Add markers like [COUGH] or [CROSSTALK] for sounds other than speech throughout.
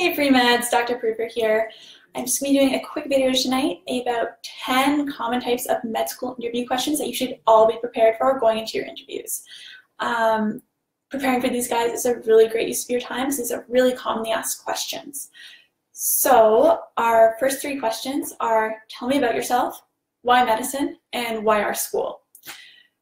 Hey pre-meds, Dr. Proofer here. I'm just going to be doing a quick video tonight about 10 common types of med school interview questions that you should all be prepared for going into your interviews. Um, preparing for these guys is a really great use of your time these are really commonly asked questions. So our first three questions are tell me about yourself, why medicine, and why our school.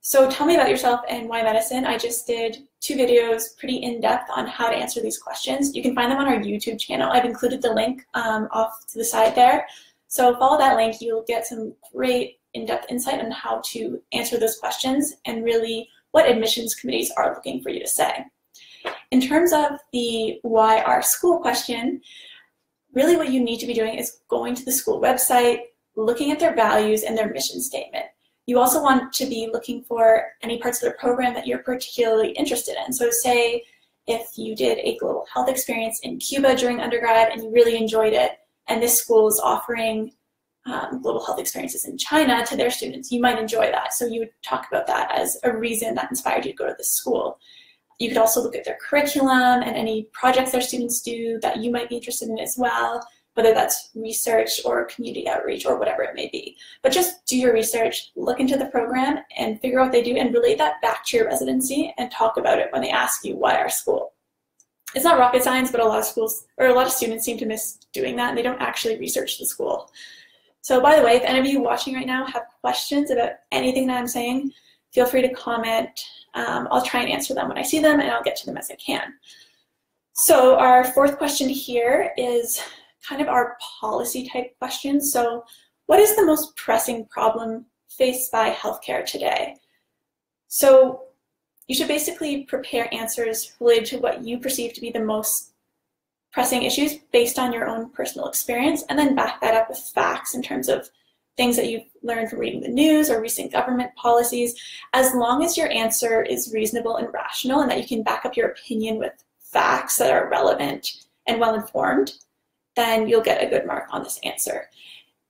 So tell me about yourself and why medicine. I just did two videos pretty in-depth on how to answer these questions. You can find them on our YouTube channel. I've included the link um, off to the side there. So follow that link. You'll get some great in-depth insight on how to answer those questions and really what admissions committees are looking for you to say. In terms of the why our school question, really what you need to be doing is going to the school website, looking at their values and their mission statement. You also want to be looking for any parts of the program that you're particularly interested in. So say if you did a global health experience in Cuba during undergrad and you really enjoyed it, and this school is offering um, global health experiences in China to their students, you might enjoy that. So you would talk about that as a reason that inspired you to go to this school. You could also look at their curriculum and any projects their students do that you might be interested in as well whether that's research or community outreach or whatever it may be. But just do your research, look into the program, and figure out what they do, and relate that back to your residency and talk about it when they ask you why our school. It's not rocket science, but a lot of schools or a lot of students seem to miss doing that, and they don't actually research the school. So by the way, if any of you watching right now have questions about anything that I'm saying, feel free to comment. Um, I'll try and answer them when I see them, and I'll get to them as I can. So our fourth question here is kind of our policy type questions. So what is the most pressing problem faced by healthcare today? So you should basically prepare answers related to what you perceive to be the most pressing issues based on your own personal experience and then back that up with facts in terms of things that you've learned from reading the news or recent government policies, as long as your answer is reasonable and rational and that you can back up your opinion with facts that are relevant and well informed, then you'll get a good mark on this answer.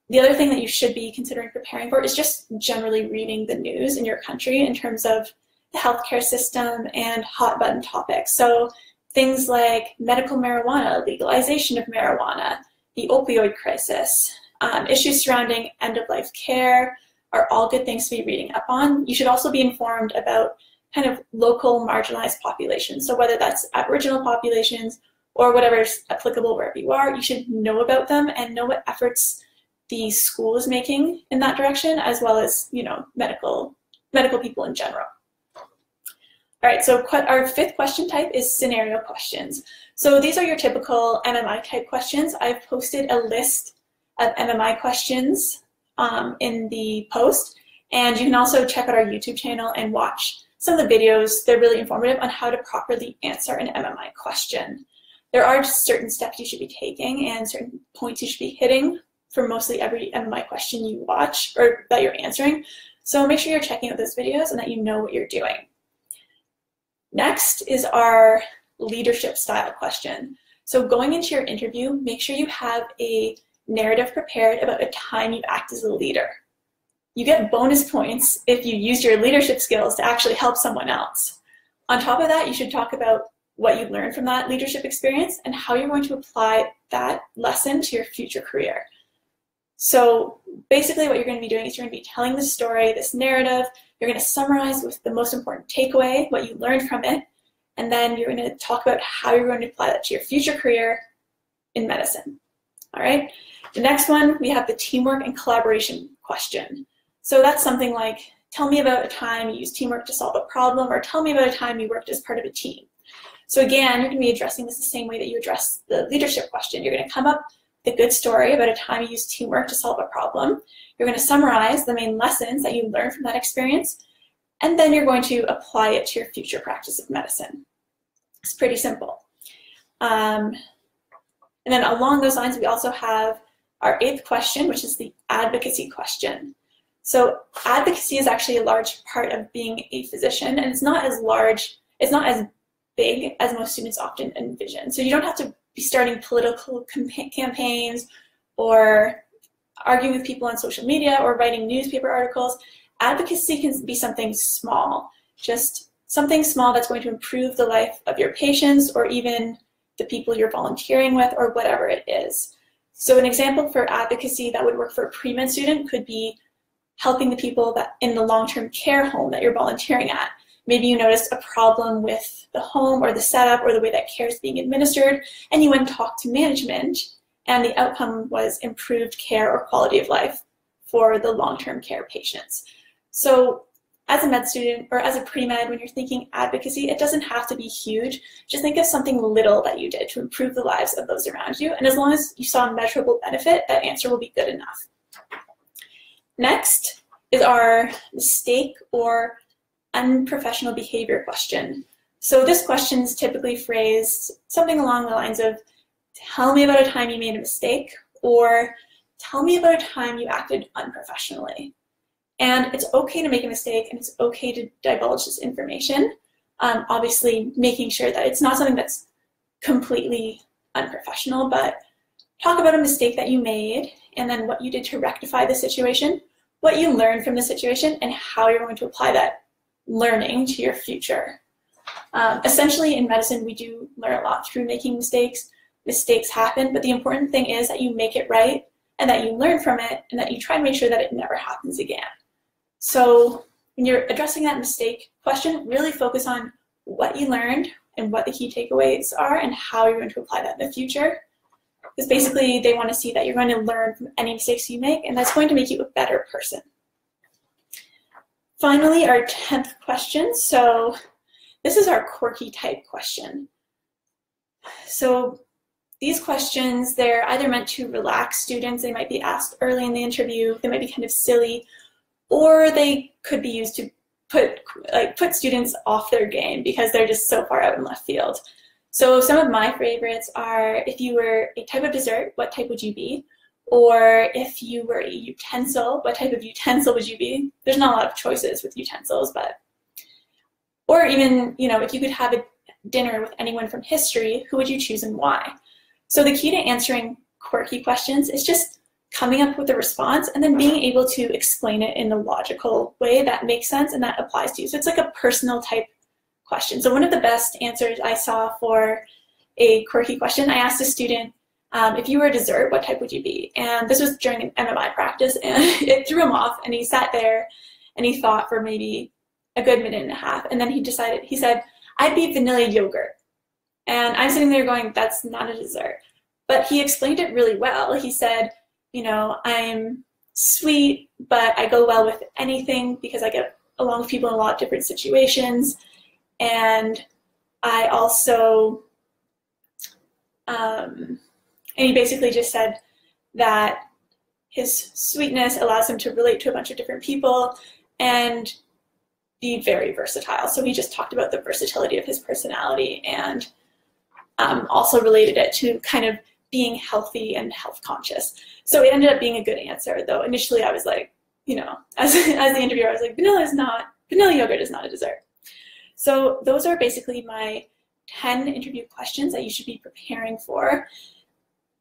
The other thing that you should be considering preparing for is just generally reading the news in your country in terms of the healthcare system and hot button topics. So things like medical marijuana, legalization of marijuana, the opioid crisis, um, issues surrounding end-of-life care are all good things to be reading up on. You should also be informed about kind of local marginalized populations. So whether that's Aboriginal populations or whatever is applicable wherever you are, you should know about them and know what efforts the school is making in that direction, as well as you know medical medical people in general. All right, so our fifth question type is scenario questions. So these are your typical MMI type questions. I've posted a list of MMI questions um, in the post, and you can also check out our YouTube channel and watch some of the videos. They're really informative on how to properly answer an MMI question there are certain steps you should be taking and certain points you should be hitting for mostly every MMI question you watch or that you're answering. So make sure you're checking out those videos and that you know what you're doing. Next is our leadership style question. So going into your interview, make sure you have a narrative prepared about a time you act as a leader. You get bonus points if you use your leadership skills to actually help someone else. On top of that, you should talk about what you learned from that leadership experience and how you're going to apply that lesson to your future career. So basically what you're going to be doing is you're going to be telling the story, this narrative, you're going to summarize with the most important takeaway, what you learned from it, and then you're going to talk about how you're going to apply that to your future career in medicine. All right. The next one, we have the teamwork and collaboration question. So that's something like, tell me about a time you used teamwork to solve a problem, or tell me about a time you worked as part of a team. So again, you're going to be addressing this the same way that you address the leadership question. You're going to come up with a good story about a time you used teamwork to solve a problem. You're going to summarize the main lessons that you learned from that experience, and then you're going to apply it to your future practice of medicine. It's pretty simple. Um, and then along those lines, we also have our eighth question, which is the advocacy question. So advocacy is actually a large part of being a physician, and it's not as large, it's not as big as most students often envision. So you don't have to be starting political campaigns or arguing with people on social media or writing newspaper articles. Advocacy can be something small, just something small that's going to improve the life of your patients or even the people you're volunteering with, or whatever it is. So an example for advocacy that would work for a pre-med student could be helping the people that in the long-term care home that you're volunteering at. Maybe you noticed a problem with the home or the setup or the way that care is being administered, and you went and talked to management, and the outcome was improved care or quality of life for the long-term care patients. So as a med student or as a pre-med, when you're thinking advocacy, it doesn't have to be huge. Just think of something little that you did to improve the lives of those around you. And as long as you saw measurable benefit, that answer will be good enough. Next is our mistake or unprofessional behavior question. So this question is typically phrased something along the lines of, tell me about a time you made a mistake, or tell me about a time you acted unprofessionally. And it's okay to make a mistake and it's okay to divulge this information. Um, obviously, making sure that it's not something that's completely unprofessional, but talk about a mistake that you made and then what you did to rectify the situation, what you learned from the situation, and how you're going to apply that learning to your future. Um, essentially, in medicine, we do learn a lot through making mistakes. Mistakes happen, but the important thing is that you make it right and that you learn from it and that you try to make sure that it never happens again. So when you're addressing that mistake question, really focus on what you learned and what the key takeaways are and how you're going to apply that in the future. Because basically they want to see that you're going to learn from any mistakes you make and that's going to make you a better person. Finally, our 10th question. So this is our quirky type question. So these questions, they're either meant to relax students, they might be asked early in the interview, they might be kind of silly, or they could be used to put like put students off their game because they're just so far out in left field. So some of my favorites are if you were a type of dessert, what type would you be? Or if you were a utensil, what type of utensil would you be? There's not a lot of choices with utensils, but or even, you know, if you could have a dinner with anyone from history, who would you choose and why? So the key to answering quirky questions is just coming up with a response and then being able to explain it in a logical way that makes sense and that applies to you. So it's like a personal type question. So one of the best answers I saw for a quirky question, I asked a student, um, if you were a dessert, what type would you be? And this was during an MMI practice [LAUGHS] and it threw him off and he sat there and he thought for maybe a good minute and a half. And then he decided, he said, I'd be vanilla yogurt. And I'm sitting there going, that's not a dessert. But he explained it really well. He said, you know, I'm sweet, but I go well with anything because I get along with people in a lot of different situations. And I also, um, and he basically just said that his sweetness allows him to relate to a bunch of different people and be very versatile. So he just talked about the versatility of his personality and um, also related it to kind of being healthy and health conscious. So it ended up being a good answer, though initially I was like, you know, [LAUGHS] as, as the interviewer, I was like, vanilla is not, vanilla yogurt is not a dessert. So those are basically my 10 interview questions that you should be preparing for.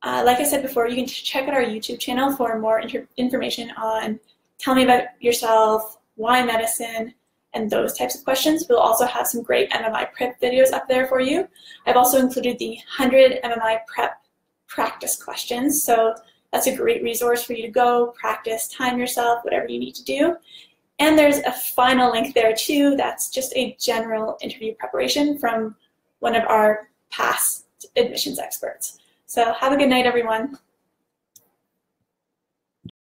Uh, like I said before, you can check out our YouTube channel for more information on tell me about yourself, why medicine, and those types of questions. We'll also have some great MMI prep videos up there for you. I've also included the 100 MMI prep practice questions. So that's a great resource for you to go, practice, time yourself, whatever you need to do. And there's a final link there too. That's just a general interview preparation from one of our past admissions experts. So have a good night, everyone.